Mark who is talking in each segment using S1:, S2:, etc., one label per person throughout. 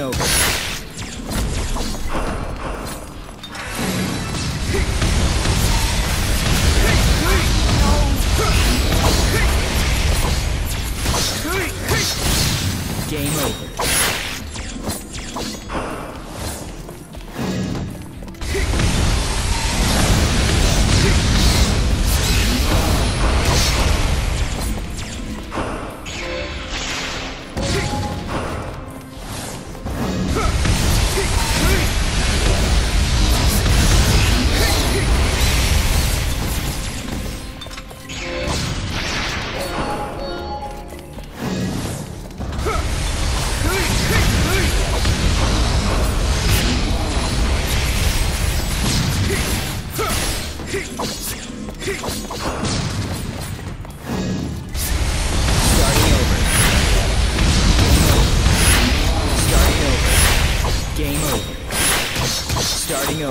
S1: Game over. Game over.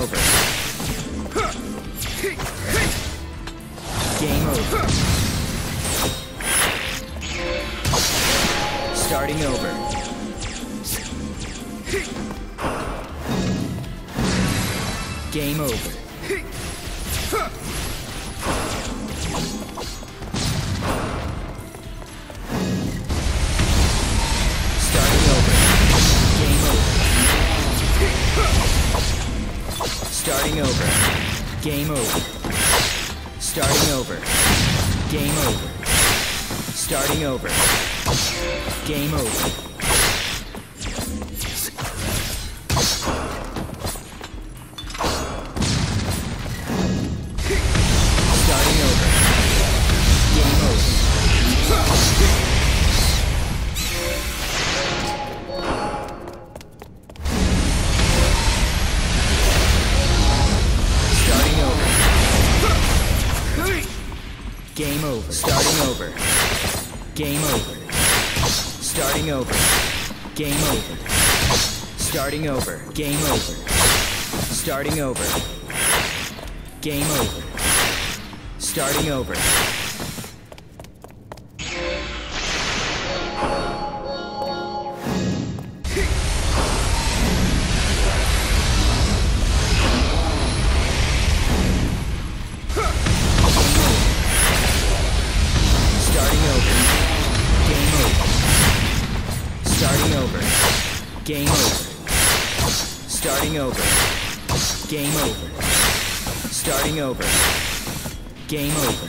S1: Over. Game over. Starting over. Game over. Game over. Starting over. Game over. Starting over. Game over. Starting over. Game over. Starting over. Game over. Starting over. Game over. Starting over. Game over.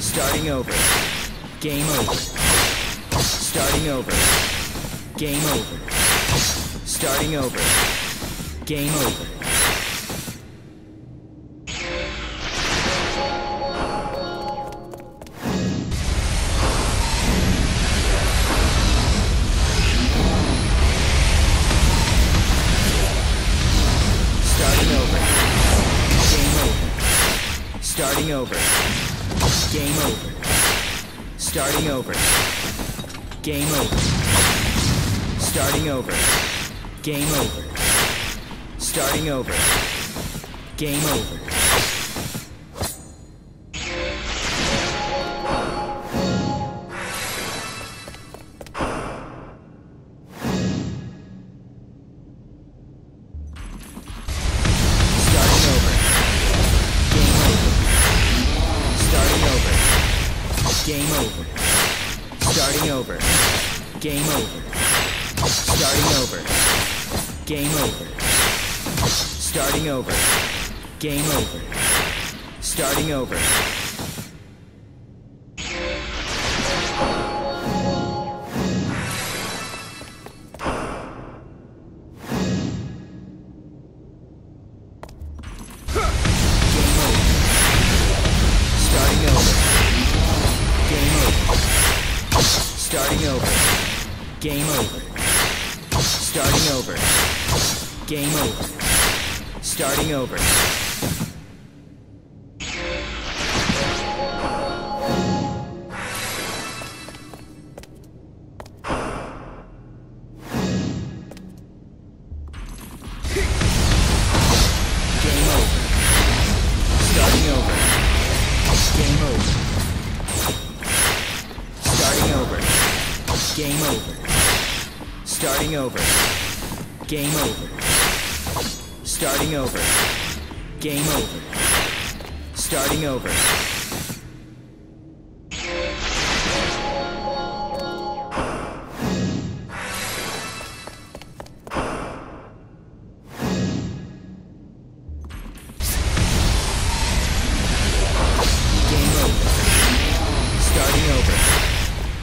S1: Starting over. Game over. Starting over. Game over. Starting over. Game over. Starting over. Game over. Starting over. Game over. Starting over. Game over. Starting over. Game over. Starting over. Game over. Starting over. Game over. Starting over. Game over. Starting over. Game over. Starting over. Starting over. Game over. Starting over. Game over. Starting over. Game over. Starting over. Game over. Starting over. Game over. Starting over.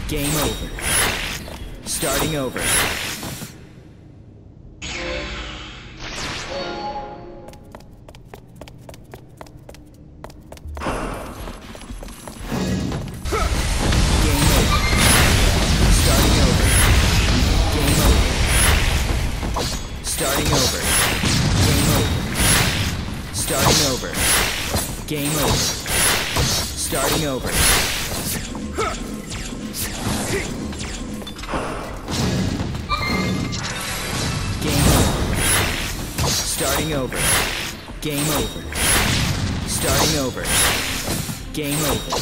S1: Game over. Starting over. Game over. Starting over. Game over. Starting over. Game over. Starting over. Game over.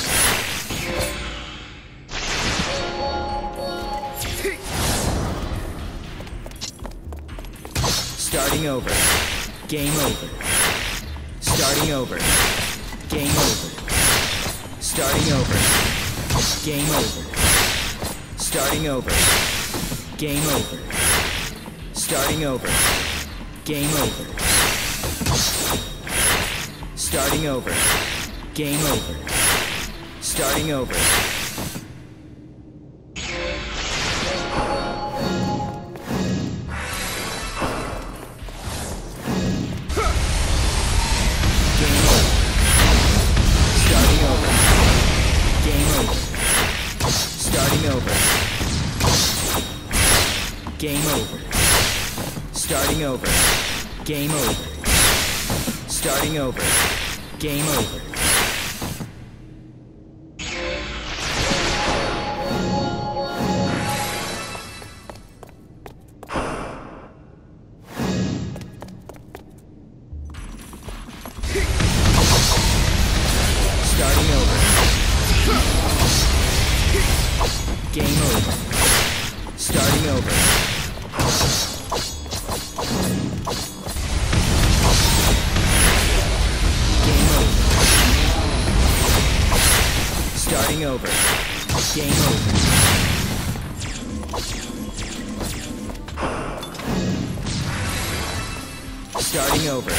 S1: Starting over. Game over. Starting over. Game over. Starting over. Game over. Starting over. Game over. Starting over. Game over. Starting over. Game over. Starting over. Over. Game over. Starting over. Game over. Starting over. Game over. Starting over. Starting over.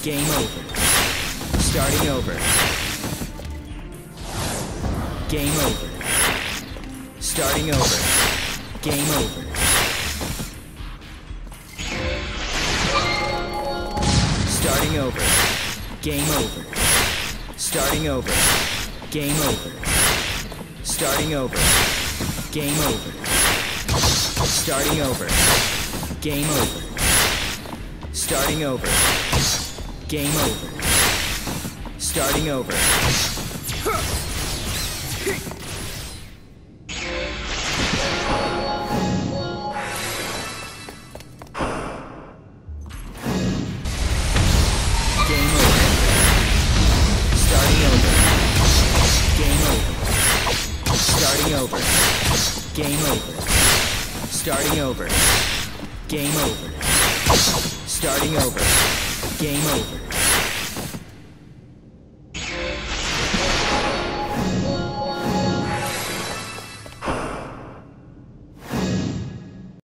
S1: Game over. Starting over. Game over. Starting over. Game over. Starting over. Game over. Starting over. Game over. Starting over. Game over. Starting over. Game over. Starting over. Game over. Starting over. Game over. Starting over. Game over. Starting over. Game over.